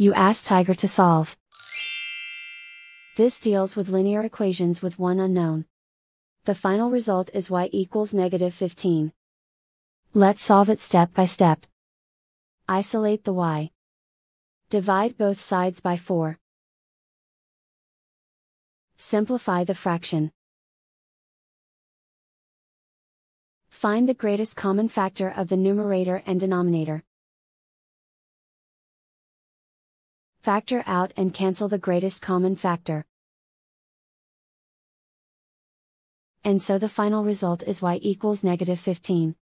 You ask Tiger to solve. This deals with linear equations with one unknown. The final result is y equals negative 15. Let's solve it step by step. Isolate the y. Divide both sides by 4. Simplify the fraction. Find the greatest common factor of the numerator and denominator. Factor out and cancel the greatest common factor. And so the final result is y equals negative 15.